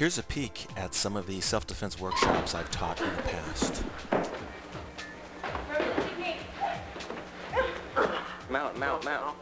Here's a peek at some of the self-defense workshops I've taught in the past. Mount, mount, mount.